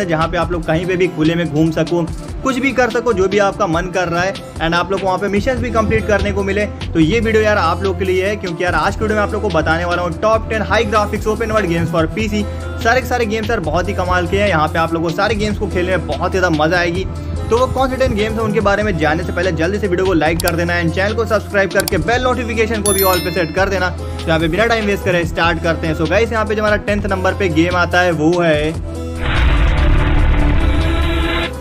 है, जहाँ पे आप लोग कहीं पे भी खुले में घूम सको, कुछ भी कर सको, जो भी आपका मन कर रहा है एंड आप लोग को वहाँ पे मिशन भी कंप्लीट करने को मिले। तो ये वीडियो यार आप लोग के लिए है, क्योंकि यार आज के वीडियो में आप लोग को बताने वाला हूँ top ten high graphics open world games for PC सारे सारे गेम्स यार बहुत ही कमाल के हैं, यहाँ पे आप लोग को सारे गेम्स को खेलने में बहुत ज़्यादा मज़ा आएगी। तो वो कौन से टेन गेम्स हैं, उनके बारे में जानने से पहले जल्दी से वीडियो को लाइक कर देना एंड चैनल को सब्सक्राइब करके बेल नोटिफिकेशन को भी ऑल पे सेट कर देना तो यहाँ पे बिना टाइम वेस्ट करें स्टार्ट करते हैं। सो गाइस यहाँ पे जो हमारा टेंथ नंबर पे गेम आता है, वो है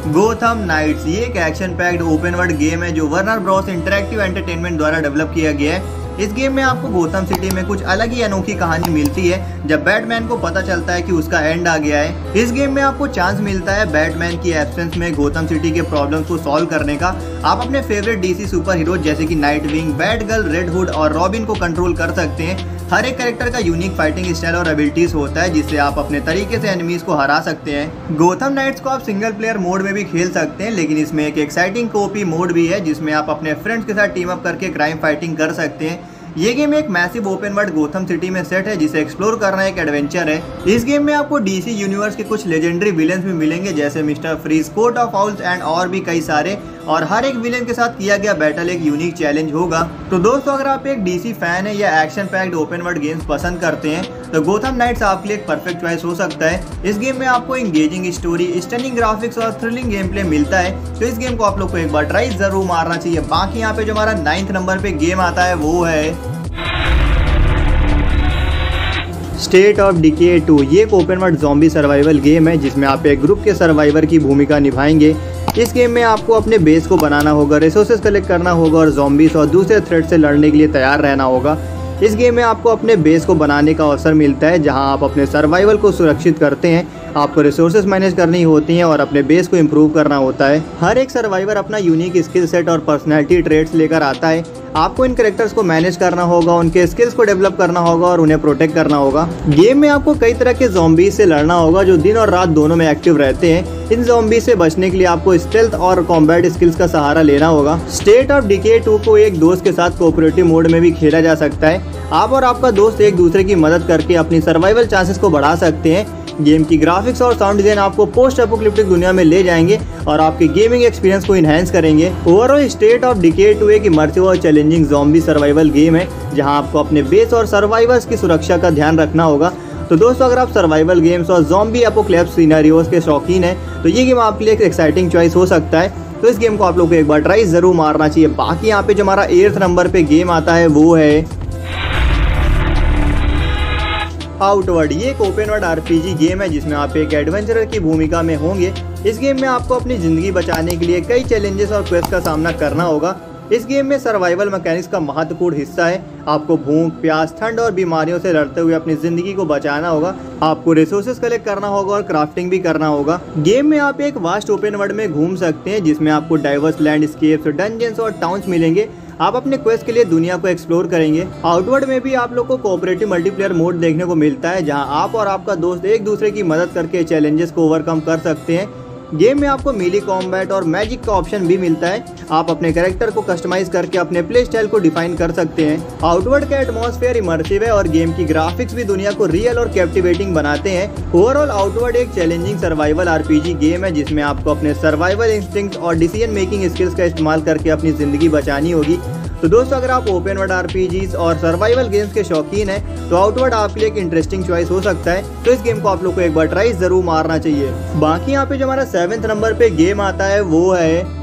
गोथम नाइट्स ये एक action packed open world game है जो वर्नर ब्रॉस इंटरेक्टिव एंटरटेनमेंट द्वारा डेवलप किया गया है। इस गेम में आपको गौतम सिटी में कुछ अलग ही अनोखी कहानी मिलती है। जब बैटमैन को पता चलता है कि उसका एंड आ गया है, इस गेम में आपको चांस मिलता है बैटमैन की एब्सेंस में गौतम सिटी के प्रॉब्लम्स को सॉल्व करने का। आप अपने फेवरेट डीसी सुपर हीरो जैसे कि Nightwing Batgirl Red Hood और रॉबिन को कंट्रोल कर सकते हैं। हर एक कैरेक्टर का यूनिक फाइटिंग स्टाइल और एबिलिटीज होता है, जिससे आप अपने तरीके से एनिमीज को हरा सकते हैं। गोथम नाइट्स को आप सिंगल प्लेयर मोड में भी खेल सकते हैं, लेकिन इसमें एक एक्साइटिंग कॉपी मोड भी है, जिसमें आप अपने फ्रेंड्स के साथ टीम अप करके क्राइम फाइटिंग कर सकते हैं। ये गेम एक massive open world Gotham city में सेट है, जिसे एक्सप्लोर करना एक एडवेंचर है। इस गेम में आपको डीसी यूनिवर्स के कुछ लेजेंडरी विलेंस भी मिलेंगे, जैसे Mister Freeze court of house and और भी कई सारे। और हर एक विलेन के साथ किया गया बैटल एक यूनिक चैलेंज होगा। तो दोस्तों, अगर आप एक डीसी फ़ैन है या action packed open world games पसंद करते हैं तो गोथम नाइट्स आपके लिए एक परफेक्ट चॉइस हो सकता है। इस गेम में आपको इंगेजिंग स्टोरी स्टनिंग ग्राफिक्स और थ्रिलिंग गेम प्ले मिलता है। तो इस गेम को आप लोग को एक बार ट्राई ज़रूर मारना चाहिए। बाकी यहाँ पे जो हमारा नाइन्थ नंबर पे गेम आता है, वो है स्टेट ऑफ़ डिके टू ये एक open world zombie survival game है, जिसमें आप एक ग्रुप के सर्वाइवर की भूमिका निभाएँगे। इस गेम में आपको अपने बेस को बनाना होगा रिसोर्सेज कलेक्ट करना होगा और जोम्बिस और दूसरे थ्रेड से लड़ने के लिए तैयार रहना होगा। इस गेम में आपको अपने बेस को बनाने का अवसर मिलता है, जहाँ आप अपने सर्वाइवल को सुरक्षित करते हैं। आपको रिसोर्सेज मैनेज करनी होती हैं और अपने बेस को इम्प्रूव करना होता है। हर एक सर्वाइवर अपना यूनिक स्किल सेट और पर्सनैलिटी ट्रेड्स लेकर आता है। आपको इन करेक्टर्स को मैनेज करना होगा, उनके स्किल्स को डेवलप करना होगा और उन्हें प्रोटेक्ट करना होगा। गेम में आपको कई तरह के जॉम्बीज से लड़ना होगा जो दिन और रात दोनों में एक्टिव रहते हैं। इन जॉम्बी से बचने के लिए आपको स्टेल्थ और कॉम्बैट स्किल्स का सहारा लेना होगा। स्टेट ऑफ़ डिके टू को एक दोस्त के साथ कोऑपरेटिव मोड में भी खेला जा सकता है। आप और आपका दोस्त एक दूसरे की मदद करके अपनी सर्वाइवल चांसेस को बढ़ा सकते हैं। गेम की ग्राफिक्स और साउंड डिज़ाइन आपको पोस्ट एपोक्लिप्टिक दुनिया में ले जाएँगे और आपके गेमिंग एक्सपीरियंस को इनहेंस करेंगे। Overall State of Decay two एक इमर्सिव और चैलेंजिंग जॉम्बी सर्वाइवल गेम है, जहाँ आपको अपने बेस और सर्वाइवर्स की सुरक्षा का ध्यान रखना होगा। तो दोस्तों, अगर आप सर्वाइवल गेम्स और जॉम्बी अपोक्लेप्स सीनारियोज के शौकीन हैं तो ये गेम आपके लिए एक एक्साइटिंग चॉइस हो सकता है। तो इस गेम को आप लोग को एक बार ट्राई ज़रूर मारना चाहिए। बाकी यहाँ पे जो हमारा एट्थ नंबर पे गेम आता है, वो है आउटवर्ड। ये एक ओपन वर्ड आरपीजी गेम है जिसमें आप एक एडवेंचरर की भूमिका में होंगे। इस गेम में आपको अपनी ज़िंदगी बचाने के लिए कई चैलेंजेस और क्वेस्ट का सामना करना होगा। इस गेम में सर्वाइवल मैकेनिक्स का महत्वपूर्ण हिस्सा है। आपको भूख, प्यास, ठंड और बीमारियों से लड़ते हुए अपनी ज़िंदगी को बचाना होगा। आपको रिसोर्सेज कलेक्ट करना होगा और क्राफ्टिंग भी करना होगा। गेम में आप एक वास्ट ओपन वर्ल्ड में घूम सकते हैं, जिसमें आपको डाइवर्स लैंडस्केप्स डंजन्स और टाउन्स मिलेंगे। आप अपने क्वेस्ट के लिए दुनिया को एक्सप्लोर करेंगे। आउटवर्ड में भी आप लोग को कोऑपरेटिव मल्टीप्लेयर मोड देखने को मिलता है, जहाँ आप और आपका दोस्त एक दूसरे की मदद करके चैलेंजेस को ओवरकम कर सकते हैं। गेम में आपको मिली कॉम्बैट और मैजिक का ऑप्शन भी मिलता है। आप अपने कैरेक्टर को कस्टमाइज करके अपने प्ले स्टाइल को डिफाइन कर सकते हैं। आउटवर्ड का एटमॉस्फेयर इमर्सिव है और गेम की ग्राफिक्स भी दुनिया को रियल और कैप्टिवेटिंग बनाते हैं। ओवरऑल आउटवर्ड एक चैलेंजिंग सर्वाइवल आरपीजी गेम है, जिसमें आपको अपने सर्वाइवल इंस्टिंग और डिसीज़न मेकिंग स्किल्स का इस्तेमाल करके अपनी ज़िंदगी बचानी होगी। तो दोस्तों, अगर आप ओपन वर्ड आर और सर्वाइवल गेम्स के शौकीन हैं तो आउटवर्ड आपके लिए एक इंटरेस्टिंग चॉइस हो सकता है। तो इस गेम को आप लोग को एक बार ट्राई ज़रूर मारना चाहिए। बाकी यहाँ पे जो हमारा सेवेंथ नंबर पे गेम आता है, वो है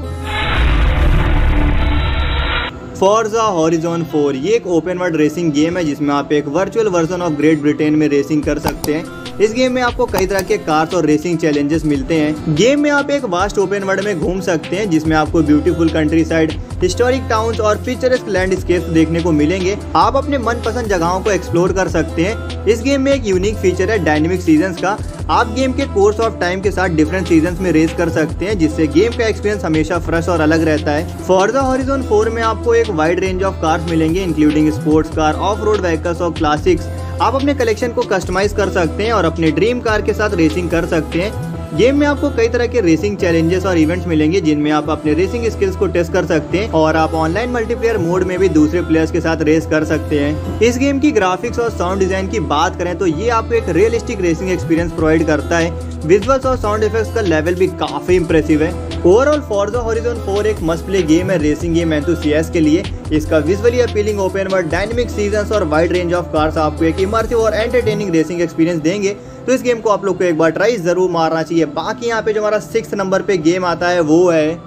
फॉर्जा हॉरिजॉन 4 ये एक ओपन वर्ल्ड रेसिंग गेम है जिसमें आप एक virtual version of Great Britain में रेसिंग कर सकते हैं। इस गेम में आपको कई तरह के कार्स और रेसिंग चैलेंजेस मिलते हैं। गेम में आप एक वास्ट ओपन वर्ल्ड में घूम सकते हैं, जिसमें आपको beautiful countryside historic towns और पिक्चरस्क लैंडस्केप देखने को मिलेंगे। आप अपने मनपसंद जगहों को एक्सप्लोर कर सकते हैं। इस गेम में एक यूनिक फीचर है डायनेमिक सीज़न का। आप गेम के कोर्स ऑफ़ टाइम के साथ डिफरेंट सीज़न में रेस कर सकते हैं, जिससे गेम का एक्सपीरियंस हमेशा फ्रेश और अलग रहता है। फॉर्जा हॉरिजोन फोर में आपको एक वाइड रेंज ऑफ़ कार्स मिलेंगे including sports car off road vehicles और क्लासिक्स आप अपने कलेक्शन को कस्टमाइज कर सकते हैं और अपने ड्रीम कार के साथ रेसिंग कर सकते हैं। गेम में आपको कई तरह के रेसिंग चैलेंजेस और इवेंट्स मिलेंगे, जिनमें आप अपने रेसिंग स्किल्स को टेस्ट कर सकते हैं और आप ऑनलाइन मल्टीप्लेयर मोड में भी दूसरे प्लेयर्स के साथ रेस कर सकते हैं। इस गेम की ग्राफिक्स और साउंड डिज़ाइन की बात करें तो ये आपको एक रियलिस्टिक रेसिंग एक्सपीरियंस प्रोवाइड करता है। विजुअल्स और साउंड इफेक्ट्स का लेवल भी काफ़ी इंप्रेसिव है। ओवरऑल फॉर्जा हॉरिजॉन 4 एक मस्ट प्ले गेम है रेसिंग गेम एंथुसियास्ट के लिए। इसका visually appealing open world dynamic season और वाइड रेंज ऑफ़ कार्स आपको एक इमर्सिव और एंटरटेनिंग रेसिंग एक्सपीरियंस देंगे। तो इस गेम को आप लोग को एक बार ट्राई ज़रूर मारना चाहिए। बाकी यहाँ पे जो हमारा सिक्स नंबर पे गेम आता है, वो है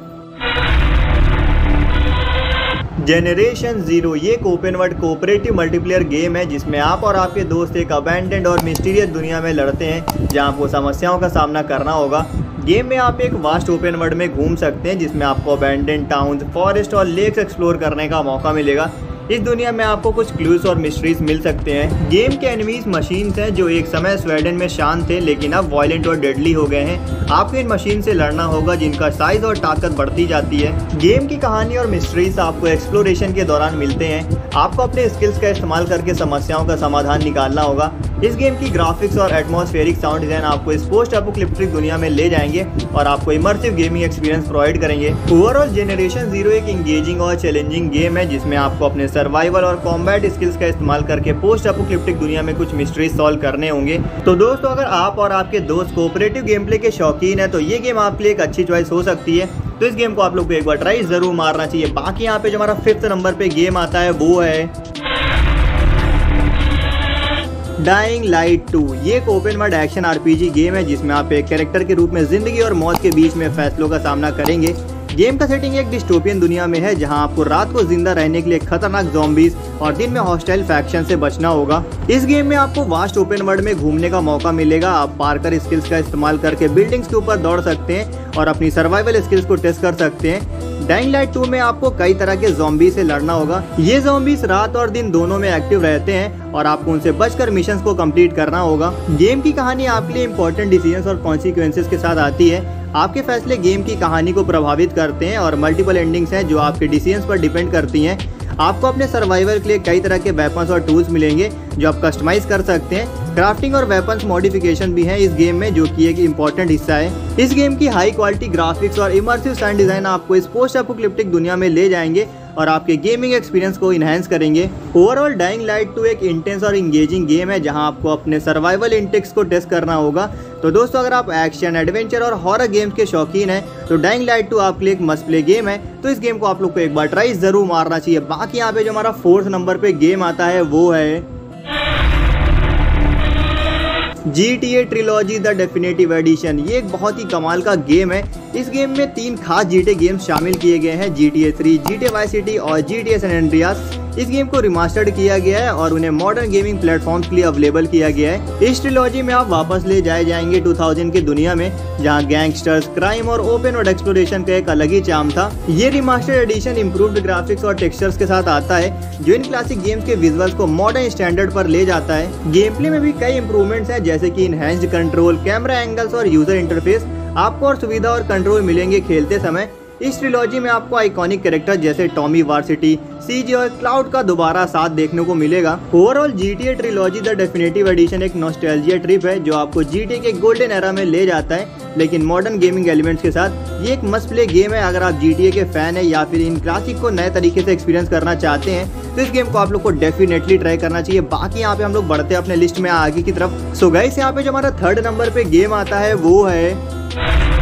जेनरेशन ज़ीरो ये एक open world cooperative multiplayer game है, जिसमें आप और आपके दोस्त एक अबेंडेंड और मिस्टीरियस दुनिया में लड़ते हैं, जहाँ आपको समस्याओं का सामना करना होगा। गेम में आप एक वास्ट ओपन वर्ल्ड में घूम सकते हैं, जिसमें आपको अबेंडेंड टाउन फॉरेस्ट और लेक्स एक्सप्लोर करने का मौका मिलेगा। इस दुनिया में आपको कुछ क्लूज और मिस्ट्रीज मिल सकते हैं। गेम के एनिमीज मशीन है जो एक समय स्वेडन में शांत थे, लेकिन अब वायलेंट और डेडली हो गए हैं। आपको इन मशीन से लड़ना होगा, जिनका साइज़ और ताकत बढ़ती जाती है। गेम की कहानी और मिस्ट्रीज आपको एक्सप्लोरेशन के दौरान मिलते हैं। आपको अपने स्किल्स का इस्तेमाल करके समस्याओं का समाधान निकालना होगा। इस गेम की ग्राफिक्स और एटमोस्फेरिक साउंड डिज़ाइन आपको इस पोस्ट अपोक्लिप्टिक दुनिया में ले जाएँगे और आपको इमर्सिव गेमिंग एक्सपीरियंस प्रोवाइड करेंगे। ओवरऑल जेनरेशन ज़ीरो एक इंगेजिंग और चैलेंजिंग गेम है, जिसमें आपको अपने सर्वाइवल और कॉम्बैट स्किल्स का इस्तेमाल करके पोस्ट अपोक्लिप्टिक दुनिया में कुछ मिस्ट्रीज सॉल्व करने होंगे। तो दोस्तों, अगर आप और आपके दोस्त कोऑपरेटिव गेम प्ले के शौकीन है तो ये गेम आपके लिए एक अच्छी चॉइस हो सकती है। तो इस गेम को आप लोग को एक बार ट्राई ज़रूर मारना चाहिए। बाकी यहाँ पे जो हमारा फिफ्थ नंबर पे गेम आता है, वो है डाइंग लाइट टू ये एक open world action RPG game है, जिसमें आप एक कैरेक्टर के रूप में ज़िंदगी और मौत के बीच में फैसलों का सामना करेंगे। गेम का सेटिंग एक डिस्टोपियन दुनिया में है, जहाँ आपको रात को ज़िंदा रहने के लिए खतरनाक जॉम्बीज और दिन में हॉस्टाइल फैक्शन से बचना होगा। इस गेम में आपको वास्ट ओपन वर्ल्ड में घूमने का मौका मिलेगा। आप पार्कर स्किल्स का इस्तेमाल करके बिल्डिंग्स के ऊपर दौड़ सकते हैं और अपनी सर्वाइवल स्किल्स को टेस्ट कर सकते हैं। डाइंग लाइट टू में आपको कई तरह के जॉम्बी से लड़ना होगा। ये जॉम्बीज रात और दिन दोनों में एक्टिव रहते हैं और आपको उनसे बचकर मिशन को कंप्लीट करना होगा। गेम की कहानी आपके लिए इंपॉर्टेंट डिसीज़न और कॉन्सिक्वेंसेज के साथ आती है। आपके फैसले गेम की कहानी को प्रभावित करते हैं और मल्टीपल एंडिंग्स हैं जो आपके डिसीज़न पर डिपेंड करती हैं। आपको अपने सर्वाइवल के लिए कई तरह के वेपन्स और टूल्स मिलेंगे जो आप कस्टमाइज कर सकते हैं। क्राफ्टिंग और वेपन्स मॉडिफिकेशन भी है इस गेम में, जो कि एक इंपॉर्टेंट हिस्सा है। इस गेम की हाई क्वालिटी ग्राफिक्स और इमर्सिव साइन डिज़ाइन आपको इस पोस्ट अपोक्लिप्टिक दुनिया में ले जाएँगे। और आपके गेमिंग एक्सपीरियंस को इन्हेंस करेंगे। ओवरऑल डाइंग लाइट टू एक इंटेंस और इंगेजिंग गेम है, जहाँ आपको अपने सर्वाइवल इंटेक्स को टेस्ट करना होगा। तो दोस्तों, अगर आप एक्शन एडवेंचर और हॉरर गेम्स के शौकीन हैं तो डाइंग लाइट टू आपके लिए एक मस्ट प्ले गेम है। तो इस गेम को आप लोग को एक बार ट्राई ज़रूर मारना चाहिए। बाकी यहाँ पे जो हमारा फोर्थ नंबर पर गेम आता है, वो है G T A trilogy the definitive edition ये एक बहुत ही कमाल का गेम है। इस गेम में तीन खास जी टी गेम शामिल किए गए हैं। G T A three G T vice city और जी टी एन एंड्रियास इस गेम को रिमास्टर्ड किया गया है और उन्हें मॉडर्न गेमिंग प्लेटफॉर्म्स के लिए अवेलेबल किया गया है। इस ट्रिलॉजी में आप वापस ले जाए जाएँगे 2000 की दुनिया में, जहाँ गैंगस्टर्स क्राइम और ओपन वर्ल्ड एक्सप्लोरेशन का एक अलग ही चाम था। ये रिमास्टर्ड एडिशन इम्प्रूव्ड ग्राफिक्स और टेक्सचर्स के साथ आता है, जो इन क्लासिक गेम्स के विजुअल्स को मॉडर्न स्टैंडर्ड पर ले जाता है। गेम प्ले में भी कई इंप्रूवमेंट्स हैं, जैसे की इनहेंस्ड कंट्रोल कैमरा एंगल्स और यूज़र इंटरफेस आपको और सुविधा और कंट्रोल मिलेंगे खेलते समय। इस ट्रिलॉजी में आपको आइकॉनिक कैरेक्टर जैसे टॉमी वार्सिटी सीजी और क्लाउड का दोबारा साथ देखने को मिलेगा। Overall GTA trilogy the definitive edition एक नॉस्टैल्जिया ट्रिप है, जो आपको जीटीए के गोल्डन एरा में ले जाता है। लेकिन मॉडर्न गेमिंग एलिमेंट्स के साथ, ये एक मस्ट प्ले गेम है अगर आप जीटीए के फ़ैन है या फिर इन क्लासिक को नए तरीके से एक्सपीरियंस करना चाहते हैं तो इस गेम को आप लोग को डेफिनेटली ट्राई करना चाहिए। बाकी यहाँ पे हम लोग बढ़ते हैं अपने लिस्ट में आगे की तरफ़। सो गाइस यहाँ पे जो हमारा थर्ड नंबर पे गेम आता है, वो है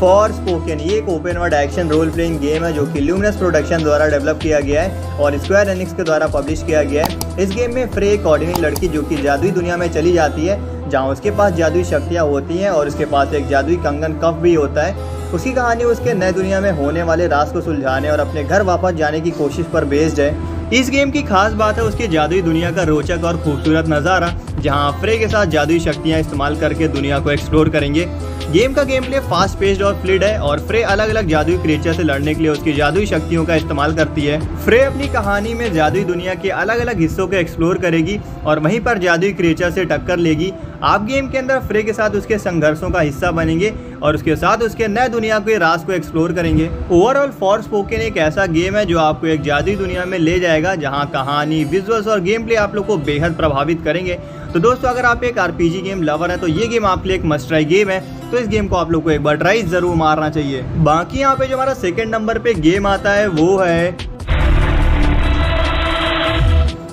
फॉर स्पोकन, ये एक open world action role playing game है जो कि ल्यूमिनस प्रोडक्शन द्वारा डेवलप किया गया है और स्क्वायर एनिक्स के द्वारा पब्लिश किया गया है। इस गेम में फ्रे एक ऑर्डिनरी लड़की जो कि जादुई दुनिया में चली जाती है, जहाँ उसके पास जादुई शक्तियाँ होती हैं और उसके पास एक जादुई कंगन कफ भी होता है उसकी कहानी उसके नए दुनिया में होने वाले राज को सुलझाने और अपने घर वापस जाने की कोशिश पर बेस्ड है। इस गेम की खास बात है उसकी जादुई दुनिया का रोचक और खूबसूरत नज़ारा, जहाँ फ्रे के साथ जादुई शक्तियाँ इस्तेमाल करके दुनिया को एक्सप्लोर करेंगे। गेम का गेम प्ले फास्ट पेस्ड और फ्लिड है और फ्रे अलग अलग जादुई क्रिएचर से लड़ने के लिए उसकी जादुई शक्तियों का इस्तेमाल करती है। फ्रे अपनी कहानी में जादुई दुनिया के अलग अलग हिस्सों को एक्सप्लोर करेगी और वहीं पर जादुई क्रिएचर से टक्कर लेगी। आप गेम के अंदर फ्रे के साथ उसके संघर्षों का हिस्सा बनेंगे और उसके साथ उसके नए दुनिया के रास को एक्सप्लोर करेंगे। ओवरऑल फॉर स्पोकन एक ऐसा गेम है जो आपको एक जादुई दुनिया में ले जाएगा, जहाँ कहानी विजुअल्स और गेम प्ले आप लोग को बेहद प्रभावित करेंगे। तो दोस्तों, अगर आप एक आरपीजी गेम लवर है तो ये गेम आपके लिए एक मस्ट ट्राई गेम है। तो इस गेम को आप लोग को एक बार ट्राई ज़रूर मारना चाहिए। बाकी यहाँ पे जो हमारा सेकंड नंबर पे गेम आता है, वो है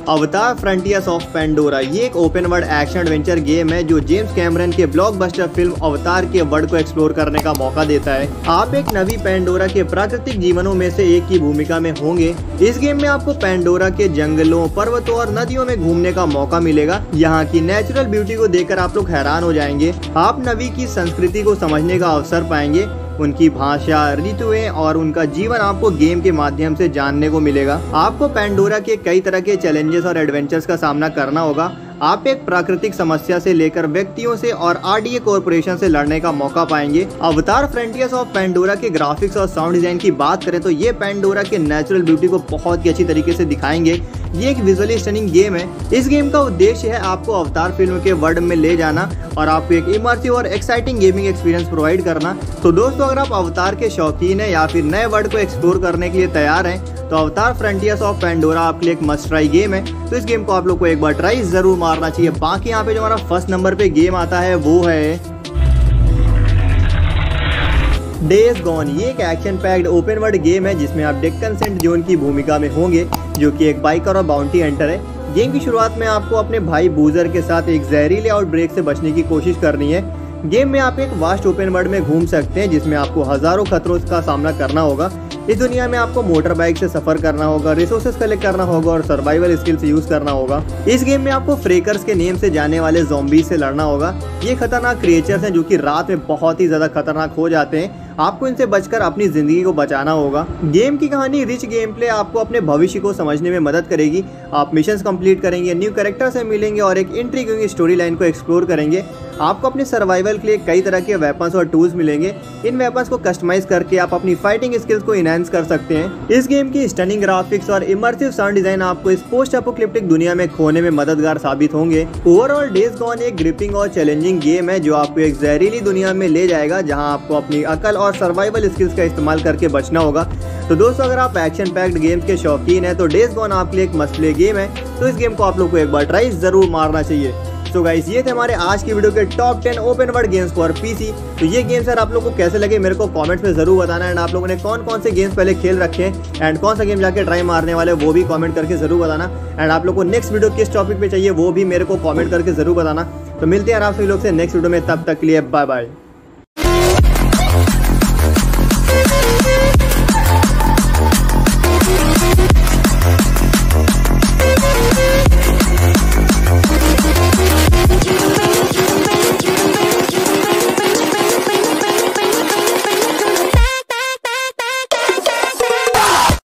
अवतार फ्रंटियर्स ऑफ़ पेंडोरा ये एक open world action adventure game है जो जेम्स कैमरन के ब्लॉकबस्टर फ़िल्म अवतार के वर्ल्ड को एक्सप्लोर करने का मौका देता है। आप एक नवी पेंडोरा के प्राकृतिक जीवनों में से एक की भूमिका में होंगे। इस गेम में आपको पेंडोरा के जंगलों, पर्वतों और नदियों में घूमने का मौका मिलेगा। यहाँ की नेचुरल ब्यूटी को देखकर आप लोग हैरान हो जाएँगे। आप नवी की संस्कृति को समझने का अवसर पाएँगे। उनकी भाषा, ऋतुएँ और उनका जीवन आपको गेम के माध्यम से जानने को मिलेगा। आपको पेंडोरा के कई तरह के चैलेंजेस और एडवेंचर्स का सामना करना होगा। आप एक प्राकृतिक समस्या से लेकर व्यक्तियों से और आरडीए कॉरपोरेशन से लड़ने का मौका पाएँगे। अवतार फ्रंटियर्स ऑफ़ पेंडोरा के ग्राफिक्स और साउंड डिज़ाइन की बात करें तो ये पेंडोरा के नेचुरल ब्यूटी को बहुत ही अच्छी तरीके से दिखाएँगे। ये एक विजुअली स्टनिंग गेम है। इस गेम का उद्देश्य है आपको अवतार फ़िल्म के वर्ल्ड में ले जाना और आपको एक इमर्सिव और एक्साइटिंग गेमिंग एक्सपीरियंस प्रोवाइड करना। तो दोस्तों, अगर आप अवतार के शौकीन है या फिर नए वर्ल्ड को एक्सप्लोर करने के लिए तैयार हैं तो अवतार फ्रंटियर्स ऑफ़ पेंडोरा आपके लिए एक मस्ट ट्राई गेम है। तो इस गेम को आप लोग को एक बार ट्राई ज़रूर मारना चाहिए। बाकी यहाँ पे जो हमारा फ़र्स्ट नंबर पे गेम आता है, वो है डेज़ गॉन ये एक action packed open world game है, जिसमें आप डेक्कन सेंट जोन की भूमिका में होंगे। जो कि एक बाइकर और बाउंटी एंटर है। गेम की शुरुआत में आपको अपने भाई बूजर के साथ एक जहरीले आउटब्रेक से बचने की कोशिश करनी है। गेम में आप एक वास्ट ओपन वर्ल्ड में घूम सकते हैं, जिसमें आपको हज़ारों खतरों का सामना करना होगा। इस दुनिया में आपको मोटर बाइक से सफ़र करना होगा रिसोर्सेज कलेक्ट करना होगा और सर्वाइवल स्किल्स यूज़ करना होगा। इस गेम में आपको फ्रेकर्स के नेम से जाने वाले जोम्बी से लड़ना होगा। ये खतरनाक क्रिएचर्स हैं जो कि रात में बहुत ही ज़्यादा खतरनाक हो जाते हैं। आपको इनसे बचकर अपनी ज़िंदगी को बचाना होगा। गेम की कहानी रिच गेम प्ले आपको अपने भविष्य को समझने में मदद करेगी। आप मिशन कंप्लीट करेंगे न्यू करेक्टर से मिलेंगे और एक इंट्रीगिंग स्टोरी लाइन को एक्सप्लोर करेंगे। आपको अपने सर्वाइवल के लिए कई तरह के वेपन्स और टूल्स मिलेंगे। इन वेपन्स को कस्टमाइज करके आप अपनी फाइटिंग स्किल्स को इनहेंस कर सकते हैं। इस गेम की स्टनिंग ग्राफिक्स और इमर्सिव साउंड डिज़ाइन आपको इस पोस्ट अपोक्लिप्टिक दुनिया में खोने में मददगार साबित होंगे। ओवरऑल डेज़ गॉन एक ग्रिपिंग और चैलेंजिंग गेम है, जो आपको एक जहरीली दुनिया में ले जाएगा, जहाँ आपको अपनी अकल और सर्वाइवल स्किल्स का इस्तेमाल करके बचना होगा। तो दोस्तों, अगर आप एक्शन पैक्ड गेम्स के शौकीन है तो डेज़ गॉन आपके लिए एक मसले गेम है। तो इस गेम को आप लोग को एक बार ट्राई ज़रूर मारना चाहिए। तो गाइस ये थे हमारे आज की वीडियो के top ten open world games for PC तो ये गेम्स सर आप लोगों को कैसे लगे, मेरे को कमेंट्स में ज़रूर बताना एंड आप लोगों ने कौन कौन से गेम्स पहले खेल रखे हैं एंड कौन सा गेम जाके ट्राई मारने वाले वो भी कॉमेंट करके ज़रूर बताना। एंड आप लोग को नेक्स्ट वीडियो किस टॉपिक पे चाहिए, वो भी मेरे को कॉमेंट करके ज़रूर बताना। तो मिलते हैं आप सभी लोग से नेक्स्ट वीडियो में, तब तक लिए बाय बाय